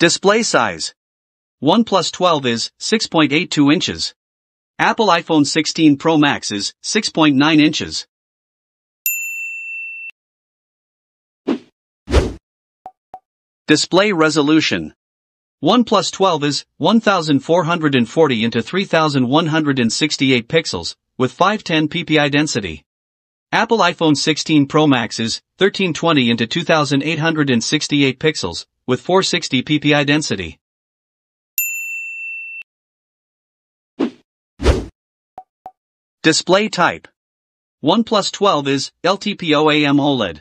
Display size. OnePlus 12 is 6.82 inches. Apple iPhone 16 Pro Max is 6.9 inches. Display resolution. OnePlus 12 is 1440 into 3168 pixels with 510 ppi density. Apple iPhone 16 Pro Max is 1320 into 2868 pixels with 460 ppi density. Display type. OnePlus 12 is LTPO AM OLED.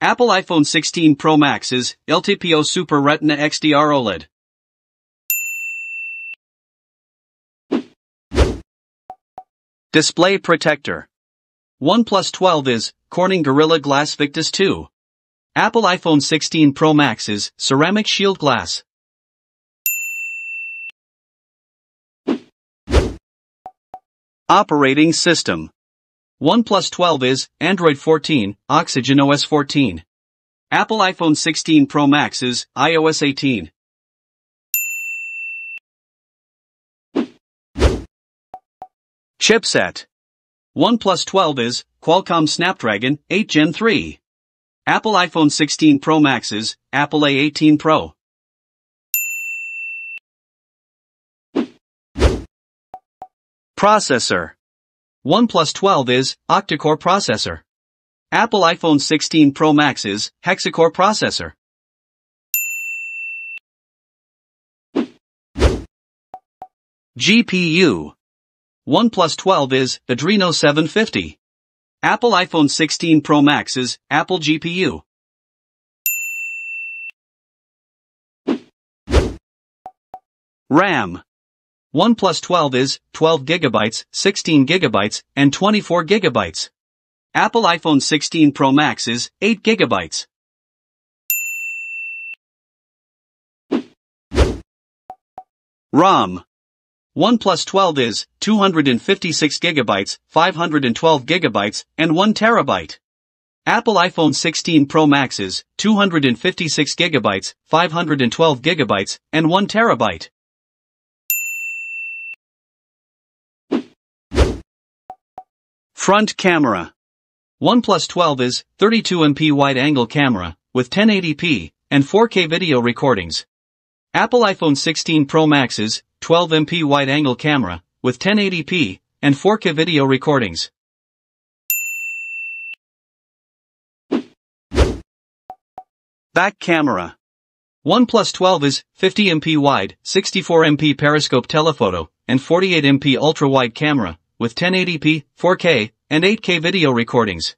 Apple iPhone 16 Pro Max is LTPO Super Retina XDR OLED. Display protector. OnePlus 12 is Corning Gorilla Glass Victus 2. Apple iPhone 16 Pro Max is Ceramic Shield Glass. Operating System OnePlus 12 is Android 14, Oxygen OS 14. Apple iPhone 16 Pro Max is iOS 18. Chipset OnePlus 12 is Qualcomm Snapdragon 8 Gen 3. Apple iPhone 16 Pro Maxes, Apple A18 Pro. Processor OnePlus 12 is octa-core processor. Apple iPhone 16 Pro Max is hexa-core processor. GPU OnePlus 12 is Adreno 750. Apple iPhone 16 Pro Max is Apple GPU. RAM OnePlus 12 is 12 GB, 16 GB, and 24 GB. Apple iPhone 16 Pro Max is 8 GB. ROM OnePlus 12 is 256 GB, 512 GB, and 1 TB. Apple iPhone 16 Pro Max is 256 GB, 512 GB, and 1 TB. Front camera. OnePlus 12 is 32MP wide-angle camera with 1080p and 4K video recordings. Apple iPhone 16 Pro Max is 12MP wide-angle camera with 1080p and 4K video recordings. Back camera. OnePlus 12 is 50MP wide, 64MP periscope telephoto, and 48MP ultra-wide camera with 1080p, 4K, and 8K video recordings.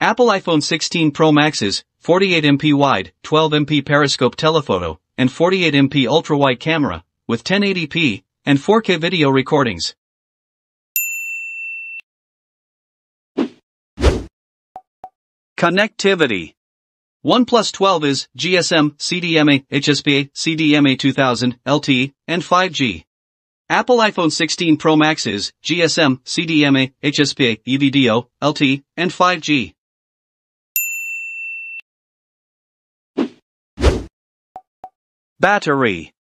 Apple iPhone 16 Pro Max is 48MP wide, 12MP periscope telephoto, and 48MP ultra-wide camera, with 1080p, and 4K video recordings. Connectivity OnePlus 12 is GSM, CDMA, HSPA, CDMA 2000, LTE, and 5G. Apple iPhone 16 Pro Max is GSM, CDMA, HSPA, EVDO, LTE, and 5G. Battery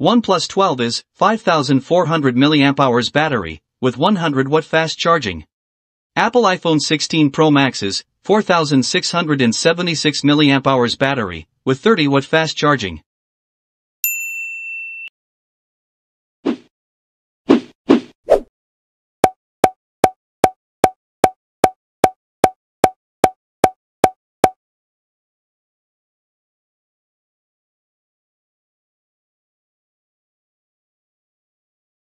OnePlus 12 is 5400 mAh battery with 100 watt fast charging. Apple iPhone 16 Pro Max is 4676 mAh battery with 30 watt fast charging.